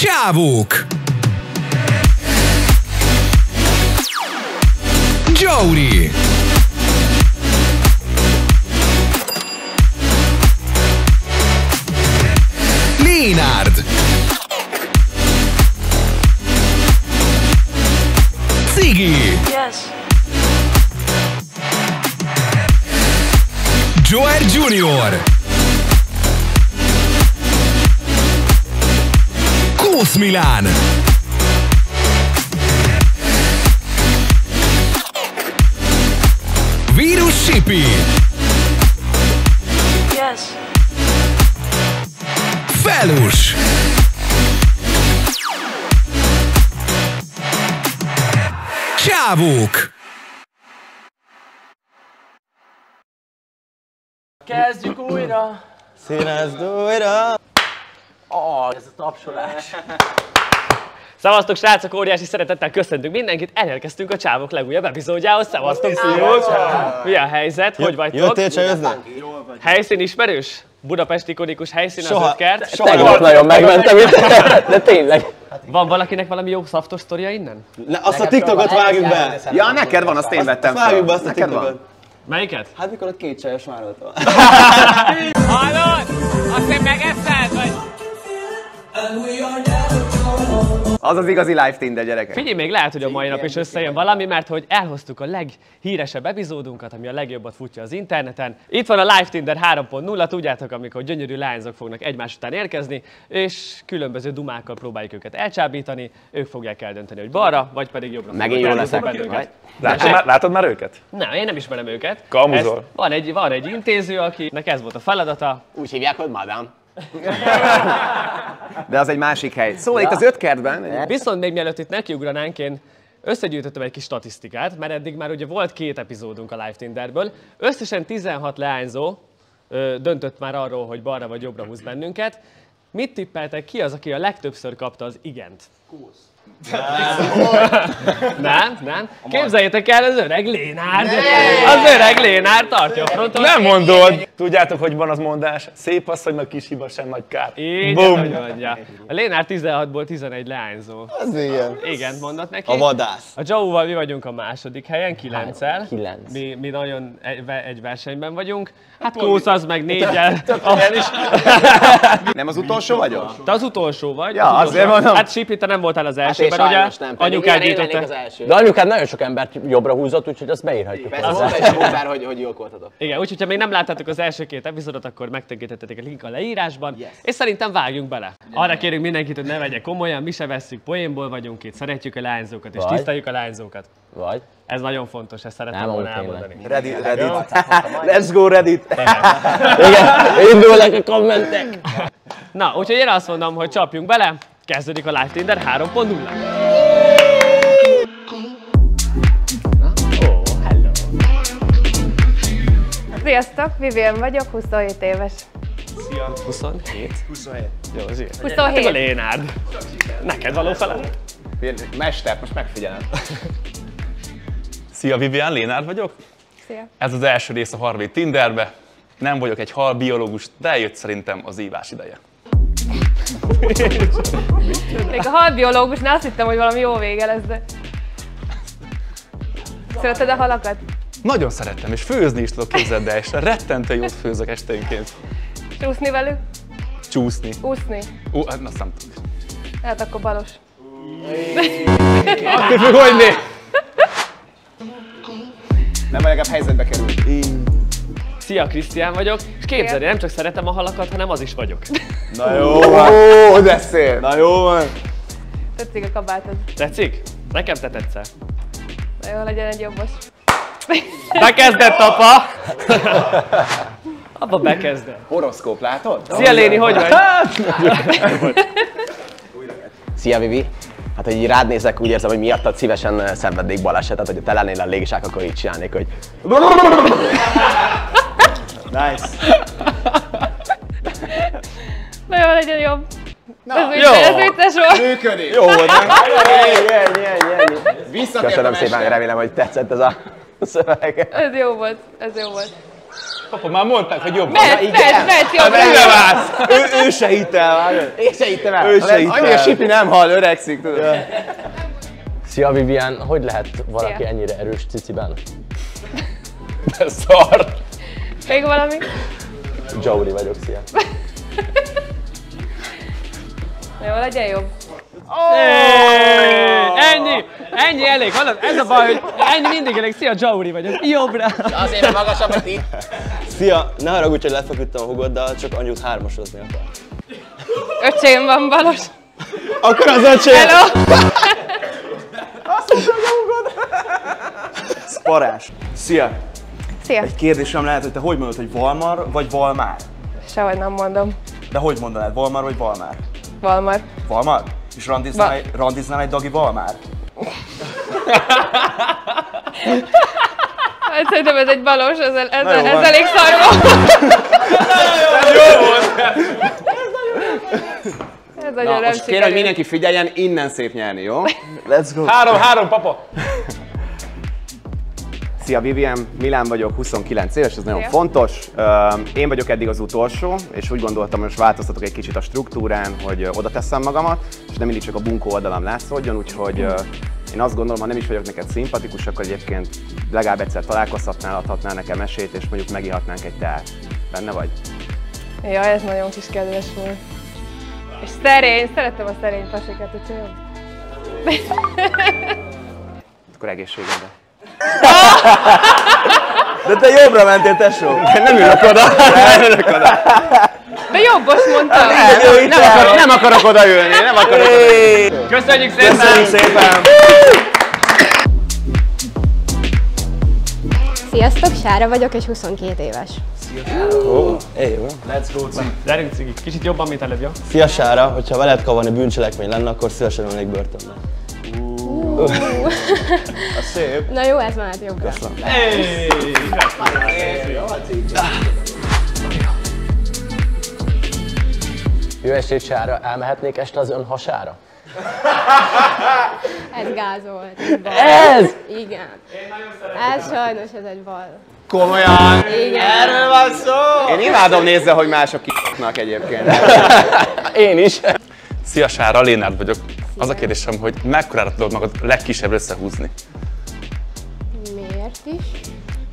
Csávók! Jory! Lénárd! Cigi! Yes. Joer Junior! Kósz Milán! Vírus Sipi! Yes. Felus! Csávók! Kezdjük újra! Színezd újra! Ah, ez a tapsolás. Szevasztok srácok, óriási szeretettel köszöntünk mindenkit, elérkeztünk a Csávok legújabb epizódjához, szevasztok fiúk! Mi a helyzet, hogy vagytok? Jöttél csajozni? Helyszín ismerős? Budapest ikonikus helyszín az Soha- ötkert. soha Tegnap nagyon megmentem itt, de tényleg. Van valakinek valami jó szaftos sztoria innen? Ne, azt a TikTokot vágjuk be! Ja, neked van, azt én vettem Azt vágjuk be fel. azt a TikTokot. Melyiket? Hát mikor ott két csajos már ott van. Az az igazi live Tinder, gyerekek. Figyelj, még lehet, hogy a mai nap is összejön valami, mert hogy elhoztuk a leghíresebb epizódunkat, ami a legjobbat futja az interneten. Itt van a Live Tinder 3.0, tudjátok, amikor gyönyörű lányzók fognak egymás után érkezni, és különböző dumákkal próbáljuk őket elcsábítani, ők fogják eldönteni, hogy balra, vagy pedig jobbra. Megint jól leszek? Látod már, látod már őket? Nem, én nem ismerem őket. Kamuzol. Ez- Van egy, van egy intéző, akinek ez volt a feladata. Úgy hívják, hogy Madame. De az egy másik hely. Szóval itt az ötkertben, Viszont még mielőtt itt nekiugranánk, én összegyűjtöttem egy kis statisztikát, mert eddig már ugye volt két epizódunk a Live Tinderből. Összesen 16 leányzó ö, döntött már arról, hogy balra vagy jobbra húz bennünket. Mit tippeltek, ki az, aki a legtöbbször kapta az igent? Nem, nem. Képzeljétek el, az öreg Lénárd. Az öreg Lénárd tartja a frontot. Nem mondod! Tudjátok, hogy van az mondás? Szép az, hogy meg kis hiba sem nagy kár. Így, Bum. mondja. A Lénárd 16-ból 11 leányzó. Az igen. Igen, mondott neki. A vadász. A Joe-val mi vagyunk a második helyen, kilenccel. Kilenc. Mi, mi nagyon egy, egy versenyben vagyunk. Hát Kósz az meg négyel. nem az utolsó vagyok? Te az utolsó vagy. Ja, az azért mondom. Hát Sipi, te nem voltál az Hát elsőben, ugye? Anyukád gyűjtötte. De anyukád nagyon sok embert jobbra húzott, úgyhogy azt beírhatjuk. Persze, mondta is Bogdár, hogy, hogy jól voltatok. Igen, úgyhogy ha még nem láttátok az első két epizódot, akkor megtekintettetek a link a leírásban, yes. és szerintem vágjunk bele. Arra kérünk mindenkit, hogy ne vegye komolyan, mi se vesszük, poénból vagyunk itt, szeretjük a lányzókat, és Vagy. tiszteljük a lányzókat. Vagy? Ez nagyon fontos, ezt szeretném Nem, volna elmondani. Reddit, Reddit. Let's go Reddit! Igen, indulnak a kommentek. Na, úgyhogy én azt mondom, hogy csapjunk bele, kezdődik a Live Tinder 3.0. Sziasztok, Vivian vagyok, 27 éves. 27? 27. Jó, az ilyen. 27. Hát a Lénárd. Neked való feladat? Mester, most megfigyelem. Szia, Vivian, Lénárd vagyok. Szia. Ez az első rész a Harvey Tinderbe. Nem vagyok egy hal biológus, de eljött szerintem az ívás ideje. Még a halbiológusnál azt hittem, hogy valami jó vége lesz, de... Szereted a halakat? Nagyon szerettem, és főzni is tudok képzeld el, és rettentő jót főzök esténként. Csúszni velük? Csúszni. Úszni? Ú, hát azt nem tudok. Hát akkor balos. Attól függ, hogy né? Nem a legalább helyzetbe került. Szia, Krisztián vagyok, és képzeld, én nem csak szeretem a halakat, hanem az is vagyok. Na jó van. Ó, de szép. Na jó van. Tetszik a kabátod. Tetszik? Nekem te tetszel. Na jó, legyen egy jobbos. Bekezdett, apa! Apa bekezdett. Horoszkóp, látod? Szia, Léni, hogy vagy? Szia Vivi! Hát, hogy így rád nézek, úgy érzem, hogy miattad szívesen szenvednék balesetet, hogy te lennél a légzsák, akkor így csinálnék, hogy Nice. Na jó, legyen jobb. ez, jó. vicces, ez vicces volt. Működik. Jó volt, ennyi, ennyi, ennyi. Visszatért Köszönöm szépen, remélem, hogy tetszett ez a szöveg. Ez jó volt, ez jó volt. Papa, már mondták, hogy jobb. Mehet, mehet, mehet jobbra. Mire vársz? Ő, ő se hitt el. Én se hittem el. Ő se hitt Annyi a el. sipi nem hal, öregszik, tudod. Szia Vivian, hogy lehet valaki Szia. ennyire erős ciciben? De szar. Még valami? Jory vagyok, szia. Jó, legyen jobb. Ennyi! Ennyi elég, hallod? Ez a baj, hogy ennyi mindig elég. Szia, Jauri vagyok. Jobbra. Azért magasabb, mint itt. Szia, ne haragudj, hogy lefeküdtem a hugoddal, csak anyut hármasozni akar. Öcsém van balos. Akkor az öcsém! Hello! Sparás. Szia! Szia. Egy kérdésem lehet, hogy te hogy mondod, hogy Valmar vagy Valmár? Sehogy nem mondom. De hogy mondanád, Valmar vagy Valmár? Valmar. Valmar? És randiznál, Va- egy- randiznál egy dagi Valmár? Hát szerintem ez egy balos, ez, ez, jó ez van. elég szarva. Ez nagyon Na, most kérem, hogy mindenki figyeljen, innen szép nyerni, jó? Let's go! Három, három, papa. Szia Vivian, Milán vagyok, 29 éves, ez nagyon Szia. fontos. Én vagyok eddig az utolsó, és úgy gondoltam, hogy most változtatok egy kicsit a struktúrán, hogy oda teszem magamat, és nem mindig csak a bunkó oldalam látszódjon, úgyhogy én azt gondolom, ha nem is vagyok neked szimpatikus, akkor egyébként legalább egyszer találkozhatnál, adhatnál nekem esélyt, és mondjuk megihatnánk egy teát. Benne vagy? Ja, ez nagyon kis kedves volt. És szerény, szerettem a szerény pasikat, úgyhogy... Akkor egészségedre. De te jobbra mentél, tesó! Nem ülök oda! Nem ülök oda! De jobbos mondtam! Nem, nem, akarok, nem akarok odaülni, nem akarok odaülni. Köszönjük szépen! Köszönjük szépen! Sziasztok, Sára vagyok, és 22 éves. Hey, jó. Let's go, Ci. Gyerünk, Cigi. Kicsit jobban, mint előbb, jó? Szia Sára, hogyha veled kavarni bűncselekmény lenne, akkor szívesen ülnék börtönben. A szép. Na jó, ez már jobbra. Jó estét, Sára, elmehetnék este az ön hasára? Ez gáz volt. Ez? Bal. Ez? Igen. Ez sajnos ez egy bal. Komolyan! Igen. Erről van szó! Én imádom nézze, hogy mások k***nak egyébként. Én is. Szia Sára, Lénárd vagyok. Az a kérdésem, hogy mekkorára tudod magad legkisebb összehúzni? Miért is?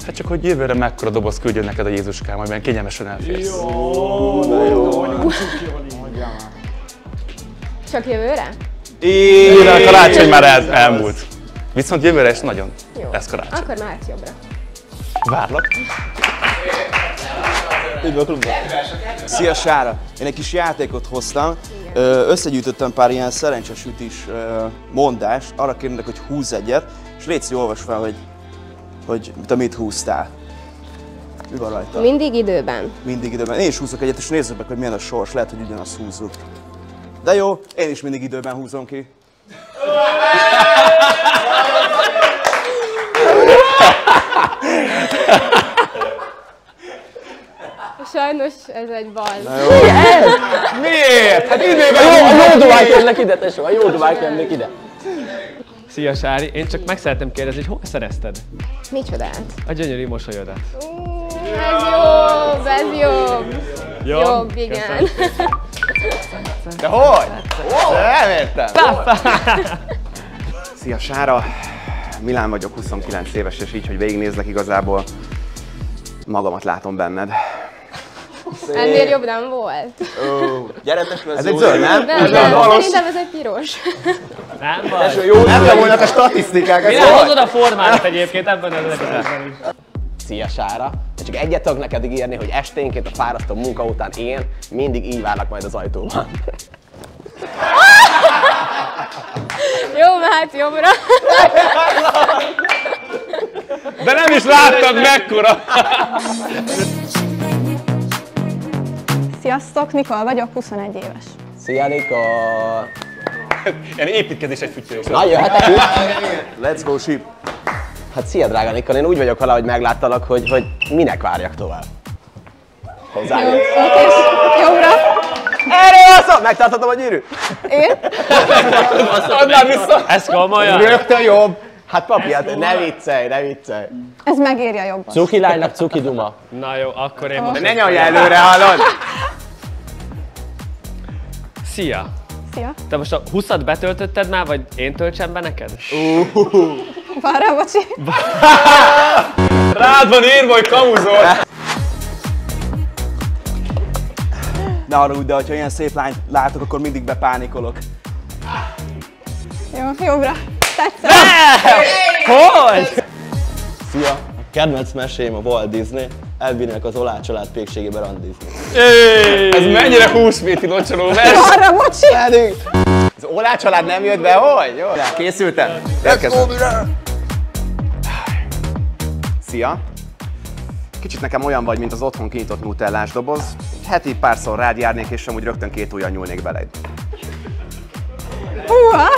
Hát csak, hogy jövőre mekkora doboz küldjön neked a Jézuskám, amiben kényelmesen elférsz. Csak jövőre? Mivel a karácsony már el, elmúlt. Viszont jövőre is nagyon Jó. lesz karácsony. Akkor mehetsz jobbra. Várlak. Üdv a klubban! Szia Sára! Én egy kis játékot hoztam. Összegyűjtöttem pár ilyen szerencsesütés ö, mondást. Arra kérlek, hogy húzz egyet, és légy olvas fel, hogy, hogy te mit húztál. Mi van rajta? Mindig időben. Mindig időben. Én is húzok egyet, és nézzük meg, hogy milyen a sors. Lehet, hogy ugyanazt húzzuk. De jó, én is mindig időben húzom ki. Sajnos ez egy bal. Miért? Hát időben Jó, a jó duvák jönnek ide, tesó, a jó duvák jönnek ide. Szia, Sári. Én csak meg szeretném kérdezni, hogy hol szerezted Micsodát? a gyönyörű mosolyodat? Ú, Ez jobb, ez jobb. Jobb, igen. De hogy? Nem értem. Szia Sára, Milán vagyok, 29 éves, és így, hogy végignézlek igazából, magamat látom benned. Ennél jobb nem volt. Gyere, tesó, ez, egy zöld, nem? Nem, nem, szerintem ez egy piros. Nem baj. Jó, nem volna a statisztikák, Mire hozod a formát egyébként ebben az esetben is? Szia Sára, de csak egyet tudok neked ígérni, hogy esténként a fárasztó munka után én mindig így várlak majd az ajtóban. Jó, mehet jobbra. De nem is láttad mekkora! Sziasztok, Nikol vagyok, 21 éves. Szia Niko! Ilyen építkezés egy fütyő. Na, jöhetek itt? Let's go, sheep. Hát szia drága Nikol, én úgy vagyok vele, hogy megláttalak, hogy, hogy minek várjak tovább. Hozzá. Jó, oké, jobbra. Erre van szó! Megtarthatom a gyűrűt? Én? Adnál vissza! Ez komolyan? Rögtön jobb. Hát papi, hát ne viccelj, ne viccelj. Ez megírja jobban. Cuki lánynak cuki duma. Na jó, akkor én Oh. most... Ne nyalj előre, hallod? Szia! Szia. Te most a 20-at betöltötted már, vagy én töltsem be neked? Van rá, bocsi. Rád van írva, hogy kamuzol! Ne arra úgy, de ha ilyen szép lányt látok, akkor mindig bepánikolok. Jó, jobbra. Tetszett. Hogy? Szia! A kedvenc mesém a Walt Disney. Elvinnek az Olá család pékségébe randizni. Ez mennyire 20 méti locsoló vers? Arra, bocsi. Pedig! Az Olá család nem jött be, hogy? Jó, készültem? Érkezem. Szia! Kicsit nekem olyan vagy, mint az otthon kinyitott nutellás doboz. Heti párszor rád járnék, és amúgy rögtön két ujjal nyúlnék bele. Húha,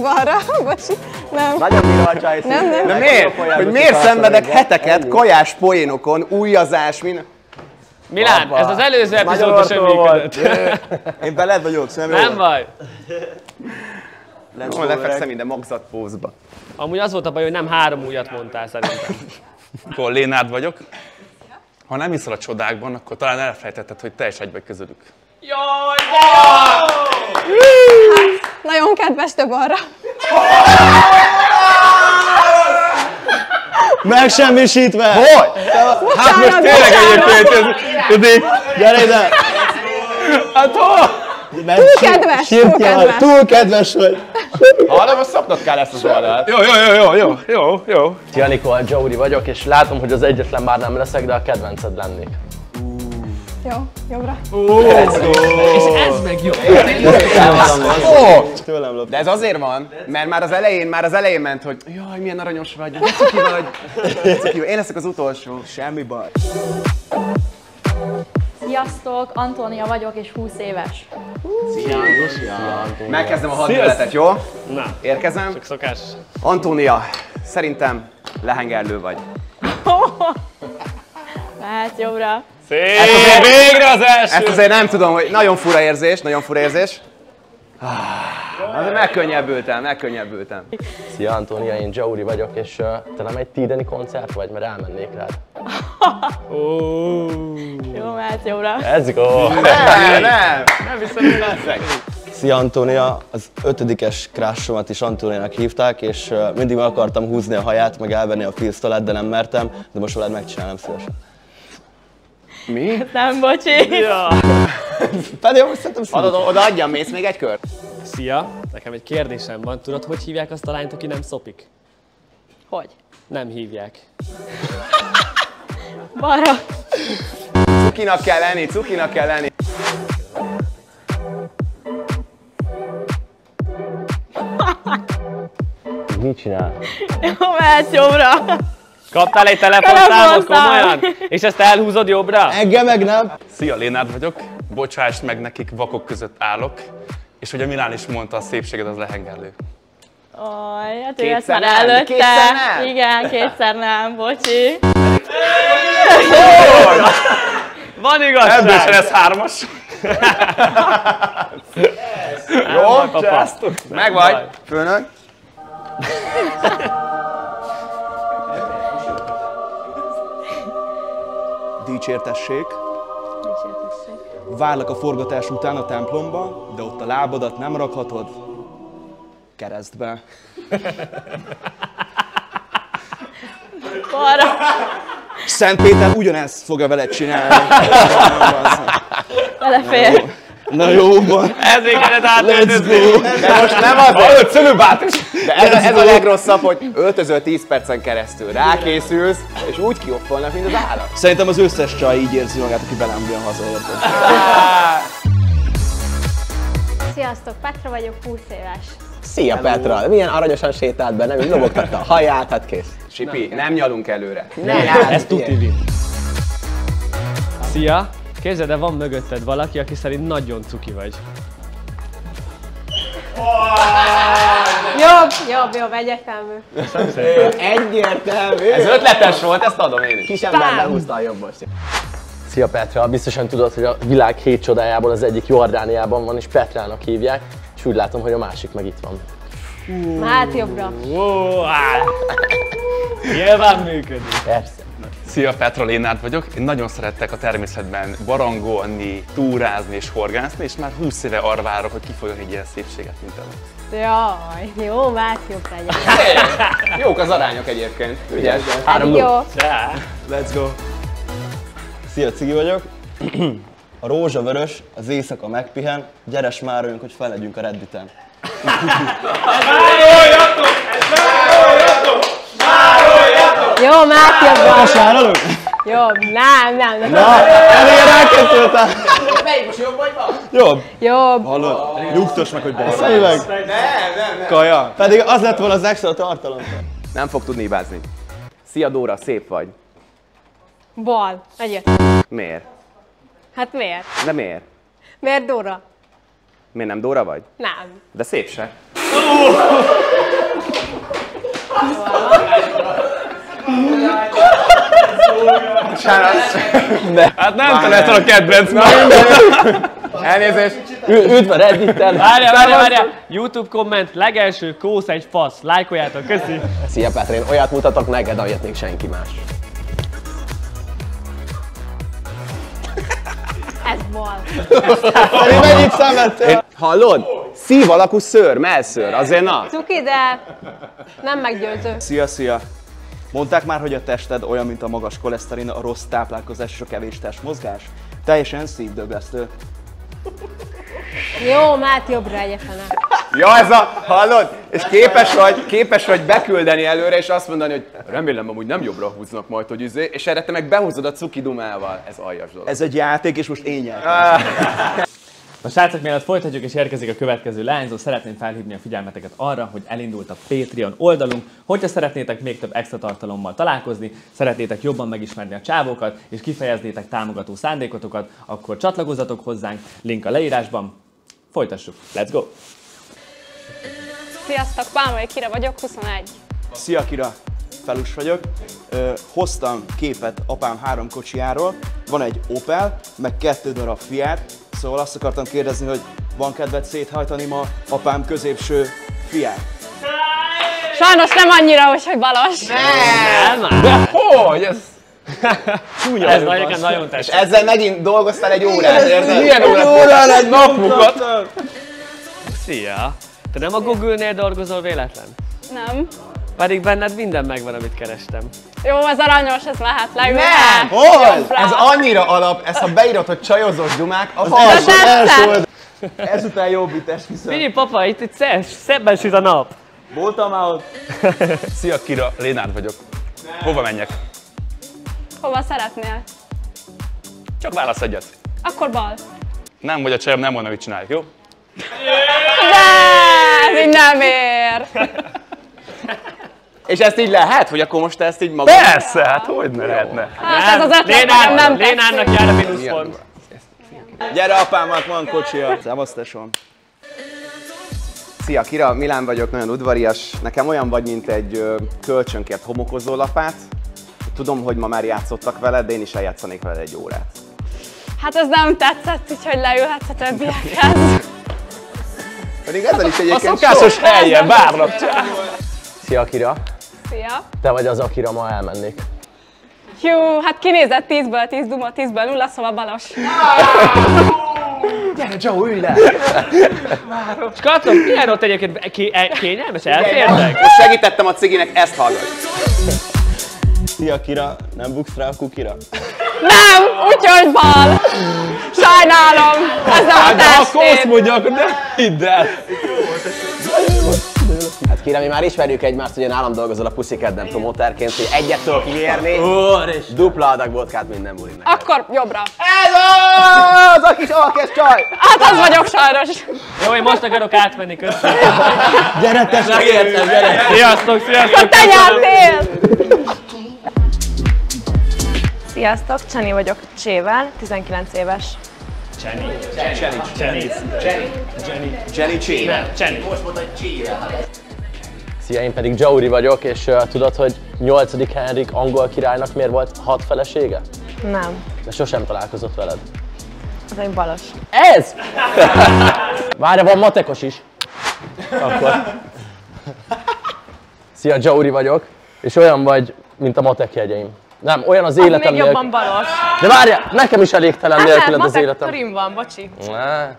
balra, bocsi. Nem. Nagyon bíró a Nem, nem. De miért? Hogy miért szenvedek heteket Ennyi. kajás poénokon, újazás, minden? Milán, Abba. ez az előző epizódban sem működött. Én veled vagyok, szóval Nem baj. Ó, lefekszem minden magzatpózba. Amúgy az volt a baj, hogy nem három újat mondtál szerintem. Akkor Lénárd vagyok. Ha nem hiszel a csodákban, akkor talán elfelejtetted, hogy te is egy vagy közülük. Nagyon kedves több arra. Megsemmisítve! Hogy? Hát most tényleg egyébként így- Gyere ide! Hát hol? Túl kedves, túl kedves. Túl kedves vagy! Hallom, most szopnod kell ezt az oldalt. Jó, jó, jó, jó, jó, jó, jó. Nikol, Jory vagyok, és látom, hogy az egyetlen már nem leszek, de a kedvenced lennék. Jó, jobbra. És ez meg jó. Ó, Tőlem lop. de ez azért van, mert már az elején, már az elején ment, hogy jaj, milyen aranyos vagy, de cuki vagy, cuki vagy. Én leszek az utolsó. Semmi baj. Sziasztok, Antónia vagyok és 20 éves. Megkezdem a hadműveletet, jó? Na, Érkezem. csak szokás. Antónia, szerintem lehengerlő vagy. Mehet jobbra. Szép! Ezt azért- Végre az első! Ezt azért nem tudom, hogy nagyon fura érzés, nagyon fura érzés. Ah, megkönnyebbültem, megkönnyebbültem. Szia Antónia, én Jory vagyok, és uh, te nem egy Tideni koncert vagy, mert elmennék rád. Jó, mehet jobbra. Ez go! Nem, nem, nem viszont leszek. Szia Antónia, az ötödikes crushomat is Antóniának hívták, és uh, mindig meg akartam húzni a haját, meg elvenni a filztolát, de nem mertem, de most veled megcsinálom szívesen. Mi? Nem, bocsi. Ja. Pedig most szerintem Adod, odaadjam, mész még egy kört? Szia, nekem egy kérdésem van. Tudod, hogy hívják azt a lányt, aki nem szopik? Hogy? Nem hívják. Balra. Cukinak kell lenni, cukinak kell lenni. Mit csinál? Jó, mehet jobbra. Kaptál egy telefonszámot Telefonszám. komolyan? És ezt elhúzod jobbra? Engem meg nem! Szia, Lénárd vagyok. Bocsáss meg nekik, vakok között állok. És hogy a Milán is mondta, a szépséged az lehengerlő. Aj, hát ő ezt már nem? előtte. Kétszer nem? Igen, kétszer nem, bocsi. Van Ebből igazság! se lesz hármas. Jó, papa. meg vagy, főnök. Dicsértessék. Várlak a forgatás után a templomba, de ott a lábadat nem rakhatod keresztbe. Balra. Szent Péter ugyanezt fogja veled csinálni. Belefér. Na jó van! Ezért kellett átöltözni. most nem az, hogy cölibátus. De ez, a, ez a legrosszabb, hogy öltözöl 10 percen keresztül, rákészülsz, és úgy kioffolnak, mint az állat. Szerintem az összes csaj így érzi magát, aki velem jön haza, érted? Sziasztok, Petra vagyok, 20 éves. Szia Petra, milyen aranyosan sétált be, nem lobogtatta a haját, hát kész. Sipi, nem nyalunk előre. Nem, ez tuti Szia! Képzeld el, van mögötted valaki, aki szerint nagyon cuki vagy. Jobb, jobb, jobb, egyértelmű. Egyértelmű. Ez ötletes volt, ezt adom én is. Kis ember Bám. behúzta a. Szia Petra, biztosan tudod, hogy a világ hét csodájából az egyik Jordániában van, és Petrának hívják, és úgy látom, hogy a másik meg itt van. Mehet jobbra. Nyilván működik. Persze. Szia, Petra Lénárd vagyok. Én nagyon szerettek a természetben barangolni, túrázni és horgászni, és már 20 éve arra várok, hogy kifogjak egy ilyen szépséget, mint te. Jaj, jó, mehet jobbra. Jók az arányok egyébként. Ügyes. Három jó. Let's go! Szia, Cigi vagyok. A rózsa vörös, az éjszaka megpihen, gyere smároljunk, hogy felegyünk a redditen. Jó, mehet jobbra. Smárolunk? Jobb, nem, nem, nem. Na, elég rákészültem. Melyik most jobb vagy van? Jobb. Jobb. Hallod? Nyugtos meg, hogy meg. Nem, nem, nem. Kaja. Pedig az lett volna az extra tartalom. Nem fog tudni hibázni. Szia Dóra, szép vagy. Bal. Egyet. Miért? Hát miért? De miért? Miért Dóra? Miért nem Dóra vagy? Nem. De szép se. Hát nem te leszel a kedvenc már. Elnézést. Üdv a Redditen! Várja, várja, várja! YouTube komment, legelső kósz egy fasz. Lájkoljátok, köszi! Szia Petra, én olyat mutatok neked, amilyet még senki más. Ez bal. Pedig mennyit szenvedtél? Hallod? Szív alakú szőr, melszőr, azért na. Cuki, de nem meggyőző. Szia, szia! Mondták már, hogy a tested olyan, mint a magas koleszterin, a rossz táplálkozás és a kevés testmozgás? Teljesen szívdögesztő. Jó, mehet jobbra egyetlen. Ja, ez a, hallod? És képes vagy, képes vagy beküldeni előre, és azt mondani, hogy remélem amúgy nem jobbra húznak majd, hogy izé, és erre te meg behúzod a cuki dumával. Ez aljas dolog. Ez egy játék, és most én nyertem. A srácok, mielőtt folytatjuk és érkezik a következő leányzó, szeretném felhívni a figyelmeteket arra, hogy elindult a Patreon oldalunk. Hogyha szeretnétek még több extra tartalommal találkozni, szeretnétek jobban megismerni a csávókat, és kifejeznétek támogató szándékotokat, akkor csatlakozzatok hozzánk, link a leírásban. Folytassuk, let's go! Sziasztok, Pálmai Kira vagyok, 21. Szia Kira, Felus vagyok. Ö, hoztam képet apám három kocsijáról. Van egy Opel, meg kettő darab Fiat. Szóval azt akartam kérdezni, hogy van kedved széthajtani ma apám középső Fiat? Sajnos nem annyira, hogy hogy balos. Nem De hogy? Ez... Csúnya Ez nagyon, nagyon És tetszett. ezzel megint dolgoztál egy órát, érted? Milyen órát? egy napokat? Szia! Te nem a Google-nél dolgozol véletlen? Nem. Pedig benned minden megvan, amit kerestem. Jó, az aranyos, ez lehet leülni. Nem! Hol? Ez annyira alap, ezt ha beírod, hogy csajozós dumák, az alsó, első oldal. Ezután jobbítás viszont. Figyelj, papa, itt, itt szebb, szebben süt a nap. Voltam már ott? Szia Kira, Lénárd vagyok. Hova menjek? Hova szeretnél? Csak válasz egyet. Akkor bal. Nem vagy a csajom, nem mondom, mit csináljuk, jó? De, ez így nem ér. És ezt így lehet, hogy akkor most ezt így magad... Persze, hát hogy ne lehetne? Hát ez az ötlet nekem nem. Lénárnak jár a mínuszpont. Gyere apámnak van kocsia. Szevasz tesóm. Szia, Kira, Milán vagyok, nagyon udvarias. Nekem olyan vagy, mint egy kölcsönkért homokozó lapát. Tudom, hogy ma már játszottak veled, de én is eljátszanék veled egy órát. Hát ez nem tetszett, úgyhogy leülhetsz a többiekhez. Pedig ezzel is A egyébként szokásos sok- helye, várlak. Szia Kira, Szia. te vagy az, akire ma elmennék. Jó, hát kinézett 10-ből 10 duma, 10-ből 0, szóval balos. Gyere, Joe, ülj le! Skatok, milyen ott egyébként ké- e- kényelmes? Elfértek? Most segítettem a ciginek, ezt hallgass. Szia Kira, nem buksz rá a kukira? Nem, úgyhogy bal. Sajnálom, ez nem a Hát de ha kosz testét. mondja, akkor ne hidd el. Hát Kira, mi már ismerjük egymást, ugye nálam dolgozol a Pussycat promóterként, hogy egyet tudok ígérni, dupla adag vodkát minden buli neked. Akkor jobbra. Ez az a kis alkes csaj! Hát az vagyok sajnos. Jó, én most akarok átmenni, köszönöm. Gyere te Megértem, gyere! Sziasztok, sziasztok! Te nyertél. Sziasztok, Csani vagyok Csével, 19 éves. Jenny. Jenny. Jenny. Jenny. Jenny. Jenny Csével. Jenny. Szia, én pedig Jauri vagyok, és uh, tudod, hogy 8. Henrik angol királynak miért volt hat felesége? Nem, De sosem találkozott veled. az egy balos. Ez! Várja, van matekos is. Akkor. Szia, Jauri vagyok, és olyan vagy, mint a matek jegyeim. Nem, olyan az Az életem még jobban balos. De várjál, nekem is elégtelen Hát, nélküled az matek életem. Turin van, bocsi.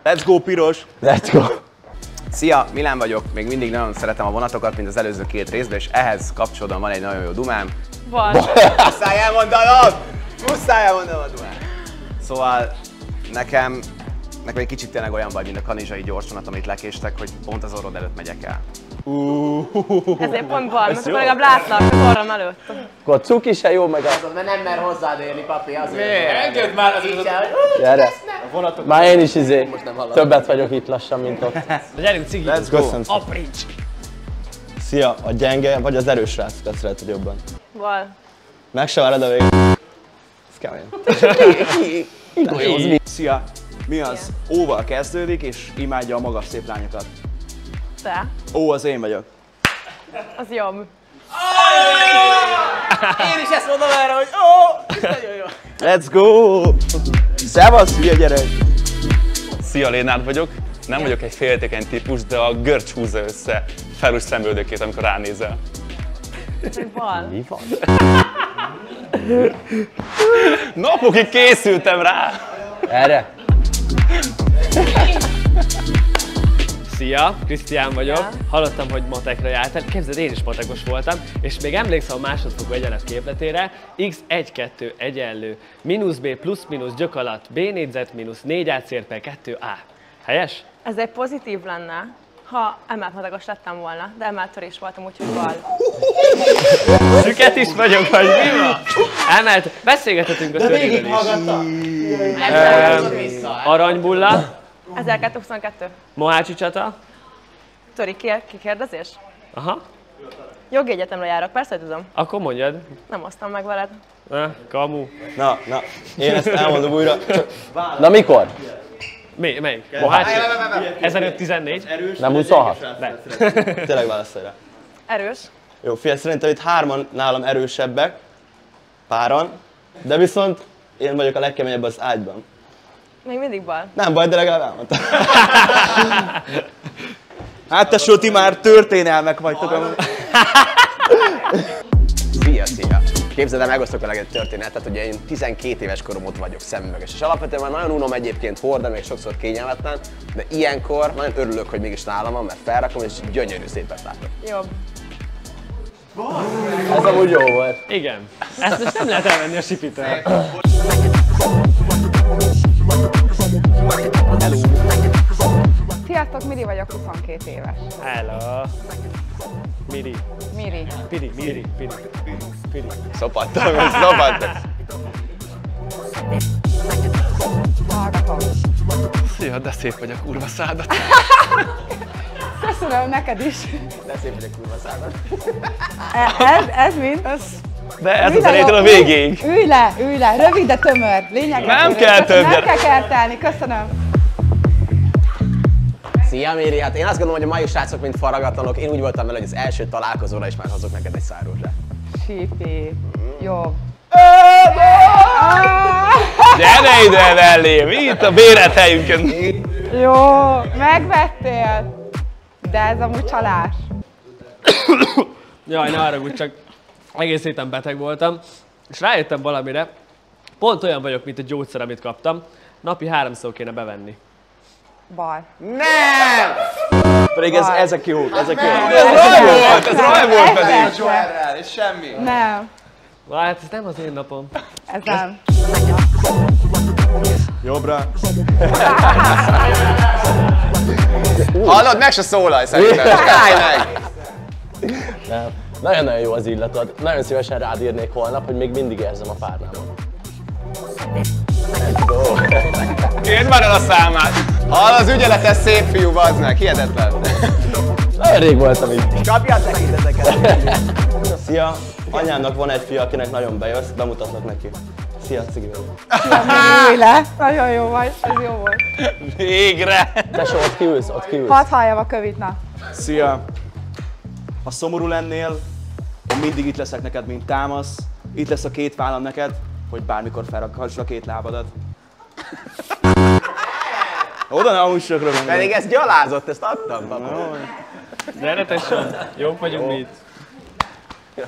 Let's go, piros! Let's go! Szia, Milán vagyok, még mindig nagyon szeretem a vonatokat, mint az előző két részben, és ehhez kapcsolódóan van egy nagyon jó dumám. Van. Muszáj elmondanom! Muszáj elmondanom a dumám! Szóval nekem, nekem egy kicsit tényleg olyan vagy, mint a kanizsai gyorsvonat, amit lekéstek, hogy pont az orrod előtt megyek el. Ezért pont van, mert akkor legalább látlak az orrom előtt. Akkor a cuki se jó, meg a... Mert nem mer hozzád érni, papi, azért. Miért? Engedd már az Gyere. Már én is izé, többet vagyok itt lassan, mint ott. De gyerünk cigi. Let's go. Köszönöm. Aprincs. Szia, a gyenge vagy az erős srácokat szereted jobban? Val. Meg se várod a végét. Ez kemény. Szia! Mi az? Óval kezdődik, és imádja a magas szép lányokat. Te. Ó, az én vagyok. Az jobb. Én is ezt mondom erre, hogy ó, nagyon jó. Let's go! Szevasz, hülye gyerek! Szia, Lénárd vagyok. Nem vagyok egy féltékeny típus, de a görcs húzza össze felus szemöldökét, amikor ránézel. Val. Mi van? Napokig készültem rá! Erre? Szia, Krisztián vagyok. Szia. Hallottam, hogy matekra jártál. Képzeld, én is matekos voltam, és még emlékszem a másodfokú egyenlet képletére. x1-2 egyenlő, mínusz b plusz mínusz gyök alatt, b négyzet mínusz 4 a cérpel 2a. Helyes? Ez egy pozitív lenne, ha emelt matekos lettem volna, de emelt törés voltam, úgyhogy val. Süket is vagyok, vagy mi van? Emelt, beszélgethetünk a töréről is. Öm, Aranybulla, 1222. Mohácsi csata. Töri, kér, kikérdezés? Aha, Jogi egyetemre járok, persze hogy tudom. akkor mondjad. Nem osztam meg veled. Na, kamu. Na, na, én ezt elmondom újra. Csak Na mikor? Mi, melyik? Mohácsi? 1514? Nem 26? Nem. tényleg válaszolj rá. Erős. Jó, figyelj, szerintem itt hárman nálam erősebbek, páran, de viszont én vagyok a legkeményebb az ágyban. Még mindig bal. Nem baj, de legalább elmondtam. Hát tesó, ti már történelmek vagytok. amúgy. Szia, szia! Képzeld el, megosztok vele egy történetet, ugye én 12 éves korom ott vagyok szemüveges, és alapvetően már nagyon unom egyébként hordani, még sokszor kényelmetlen, de ilyenkor nagyon örülök, hogy mégis nálam van, mert felrakom, és gyönyörű szépet látok. Jobb. Ez amúgy jó volt. Igen. Ezt most nem lehet elvenni a sipitől. Sziasztok, Miri vagyok, 22 éves. Hello. Miri. Miri. Piri, Miri, Piri. Piri. Szopattam, szopattam. Hallgatom. Szia, de szép vagy a kurva szádat. Köszönöm, neked is. De szép, hogy a kurva szádat. E- Ez, ez mind? Ez... De ez Ülj az le, elétől a végéig. Ülj, ülj le, ülj le, rövid, de tömör. Lényeg. Nem kell több, Nem kell kertelni, köszönöm. Szia, Méri! Hát én azt gondolom, hogy a mai srácok mind faragatlanok. Én úgy voltam vele, hogy az első találkozóra is már hozok neked egy szárrózsát. Sipi. Jó. Gyere ide mellé, mi itt a béret helyünkön? Jó, megvettél. De ez amúgy csalás. Jaj, ne haragudj, csak egész héten beteg voltam, és rájöttem valamire, pont olyan vagyok, mint a gyógyszer, amit kaptam, napi háromszor kéne bevenni. Bal. Nem! Pedig ez, ezek jók, ezek jók. Ez raj volt, ez raj volt ez pedig. nem. Joerrel, és semmi. Nem, hát ez nem az én napom. ez nem. Jobbra. Hallod, meg se szólalj szerintem, állj meg! Nem. Nagyon-nagyon jó az illatod. Nagyon szívesen rád írnék holnap, hogy még mindig érzem a párnámat. Kérd már el a számát! Hall, az ügyeletes szép fiú, bazd meg, hihetetlen. Nagyon rég voltam itt. Kapjál tekinteteket! Szia, anyámnak van egy fia, akinek nagyon bejössz, bemutatlak neki. Szia, Cigi le. Nagyon jó vagy, ez jó volt. Végre! Tesó, ott kiülsz, ott kiülsz. Hadd halljam a kövit, na. Szia! Ha szomorú lennél, én mindig itt leszek neked, mint támasz. Itt lesz a két vállam neked, hogy bármikor felrakhassd a két lábadat. Oda ne amúsokra gondolom. Pedig ez gyalázott, ezt adtam, papa. Gyere tesó, jók vagyunk mi itt.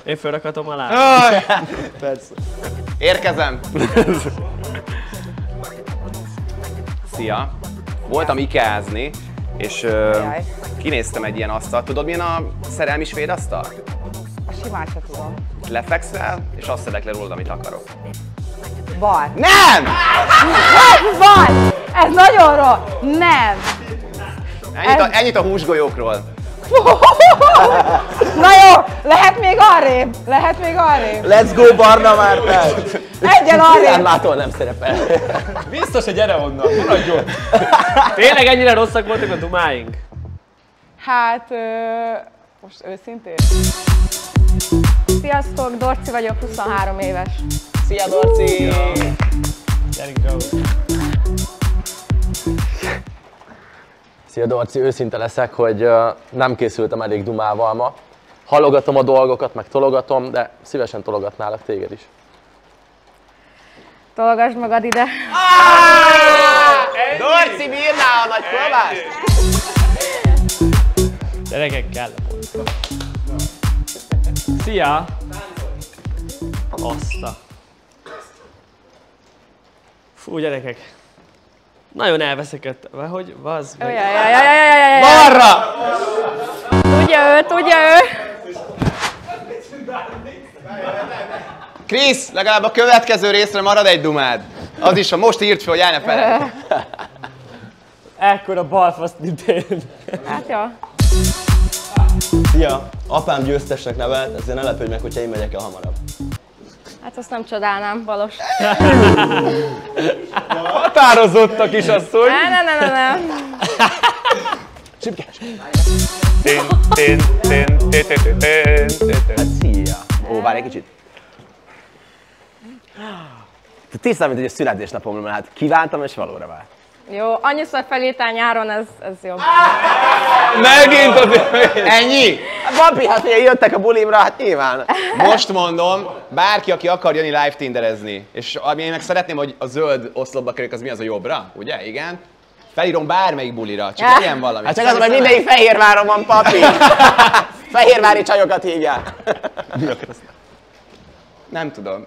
Én fölrakatom alá. Aj! Persze. Érkezem! Szia! Voltam ikeázni, és Jaj. Kinéztem egy ilyen asztalt. Tudod, milyen a szerelmi svéd asztal? Simán se tudom. Lefekszel, és azt szedek le rólad, amit akarok. Bal. Nem! Bal! Ez nagyon rossz! Nem! Ennyit a, ennyit a húsgolyókról. Na jó, lehet még arrébb? Lehet még arrébb? Let's go Barna Márten! Egyen arrébb! Mától nem szerepel. Biztos, hogy gyere onnan, maradjon. Tényleg ennyire rosszak voltak a dumáink? Hát, ö, most őszintén. Sziasztok, Dorci vagyok, 23 éves. Szia, Dorci! Gyerünk, Joe. Szia Dorci, őszinte leszek, hogy nem készültem elég dumával ma. Halogatom a dolgokat, meg tologatom, de szívesen tologatnálak téged is. Tolgasd magad ide. Dorci bírná a nagy kovást! Gyerekek kell a podcast. Szia! Azta. Fú, gyerekek. Nagyon elveszekedtem, hogy vaz meg. Balra! Tudja ő, tudja ő. Krisz, legalább a következő részre marad egy dumád. Az is, ha most írt fel, hogy állj ne fel. Ekkora balfaszt, mint én. Hát jó. Szia! Apám győztesnek nevelt, ezért ne lepődj meg, hogyha én megyek el hamarabb. Hát azt nem csodálnám, Balos. Határozott a kisasszony. Ne, ne, ne, ne, ne. Csipkás. Tén, tén, tén, tén, tén, tén, tén, tén. Szia! Ó, várj egy kicsit. Tisztán, mint hogy a születésnapomra, mert hát kívántam és valóra vált. Jó, annyiszor felírtál nyáron, ez, ez jó. Megint a Ennyi? Babi, hát ugye jöttek a bulimra, hát nyilván. Most mondom, bárki, aki akar jönni live tinderezni, és ami én meg szeretném, hogy a zöld oszlopba kerüljük, az mi az a jobbra, ugye? Igen? Felírom bármelyik bulira, csak Ja. ilyen valami. Hát csak az, hogy mindegyik Fehérváron van, papi. Fehérvári csajokat hívják. Nem tudom.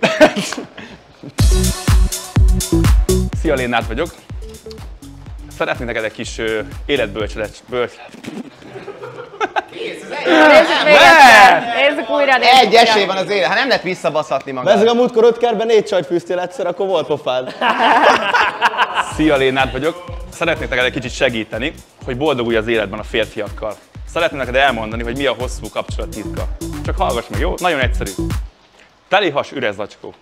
Szia, Lénát vagyok. Szeretnék neked egy kis ö, életbölcsölet... Bölcs... Nézzük még egyszer. Nézzük újra, nézzük Egy újra. esély van az élet, hát nem lehet visszabaszhatni magad. Bezzeg a múltkor öt kertben négy csajt fűztél egyszer, akkor volt pofád. Szia, Lénát vagyok. Szeretnék neked egy kicsit segíteni, hogy boldogulj az életben a férfiakkal. Szeretném neked elmondani, hogy mi a hosszú kapcsolat titka. Csak hallgass meg, jó? Nagyon egyszerű. Teli has, üres zacskó.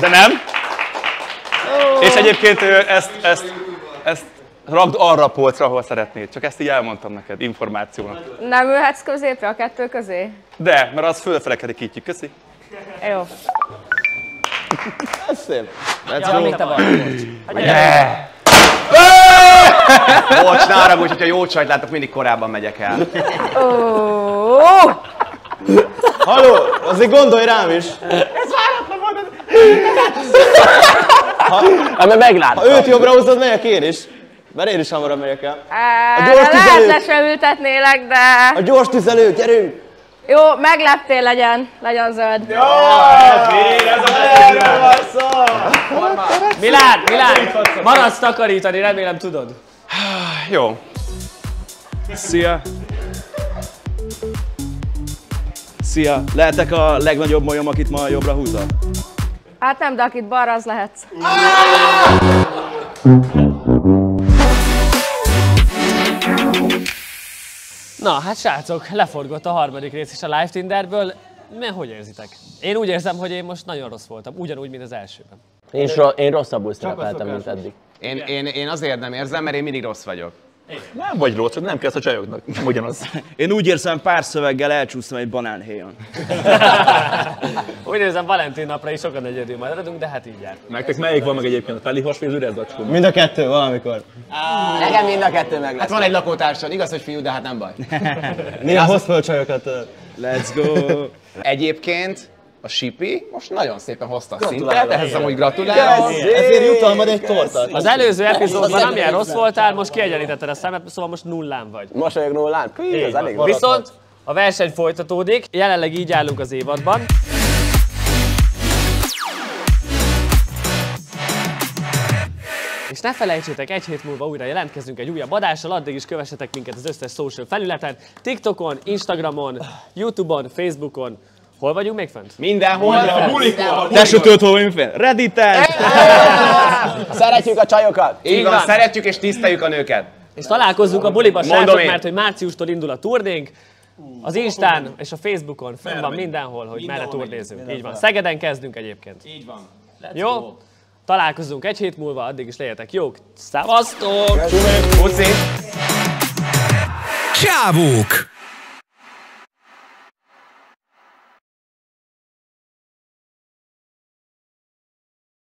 De nem? És egyébként ezt, ezt, ezt ragd arra a polcra, ahol szeretnéd. Csak ezt így elmondtam neked, információnak. Nem ülhetsz középre a kettő közé? De, mert az fölfele kerikítjük. Köszi. Jó. Ez szép. Let's Ja, go. te vagy. Bocs, ne haragudj, hogyha jó csajt látok, mindig korábban megyek el. Ó, Haló, azért gondolj rám is. Hát mert megláttam. Ha őt jobbra húzod, megyek én is. Mert én is hamarabb megyek el. e, gyors lehet tüzelők. le se ültetnélek, de... A gyors tüzelők, gyerünk! Jó, megleptél legyen, legyen zöld. Milán, Milán, maradsz takarítani, remélem tudod. Jó. Szia. Szia! Lehetek a legnagyobb majom, akit ma jobbra húzol? Hát nem, de akit balra, az lehetsz. Na, hát srácok, leforgott a harmadik rész is a Live Tinderből. Mi, hogy érzitek? Én úgy érzem, hogy én most nagyon rossz voltam, ugyanúgy, mint az elsőben. Én, is ro- én rosszabbul szerepeltem, mint eddig. Én, én, én azért nem érzem, mert én mindig rossz vagyok. Nem vagy rossz, csak nem kezd a csajoknak. Nem ugyanaz. Én úgy érzem, pár szöveggel elcsúsztam egy banánhéjon. Úgy érzem, Valentin napra is sokan egyedül maradunk, de hát így jár. Nektek melyik van meg egyébként? A teli has vagy az üres zacskó? Mind a kettő, valamikor. Nekem mind a kettő meg lesz. Hát van egy lakótársad, igaz, hogy fiú, de hát nem baj. Néha hoz föl csajokat. Let's go! Egyébként a Sipi most nagyon szépen hozta a szintet, ehhez amúgy gratulálok. Ezért jutalmad egy tortát. Az előző epizódban amilyen rossz voltál, most kiegyenlítetted a szemet, szóval most nullán vagy. Most vagyok nullán? Pí, elég Viszont a verseny folytatódik, jelenleg így állunk az évadban. És ne felejtsétek, egy hét múlva újra jelentkezünk egy újabb adással, addig is kövessetek minket az összes social felületen, TikTokon, Instagramon, Youtube-on, Facebookon. Hol vagyunk még fönt? Mindenhol. Tesó tudod, hol vagyunk fenn? Redditen! Szeretjük a csajokat! Így van, szeretjük és tiszteljük a nőket. És találkozzunk a buliba, srácok, mert hogy márciustól indul a turnénk. Az Instán és a Facebookon fönn van mindenhol, hogy merre turnézünk. Így van. Szegeden kezdünk egyébként. Így van. Jó? Találkozunk egy hét múlva, addig is legyetek jók. Szevasztok! Puszi! Csávók!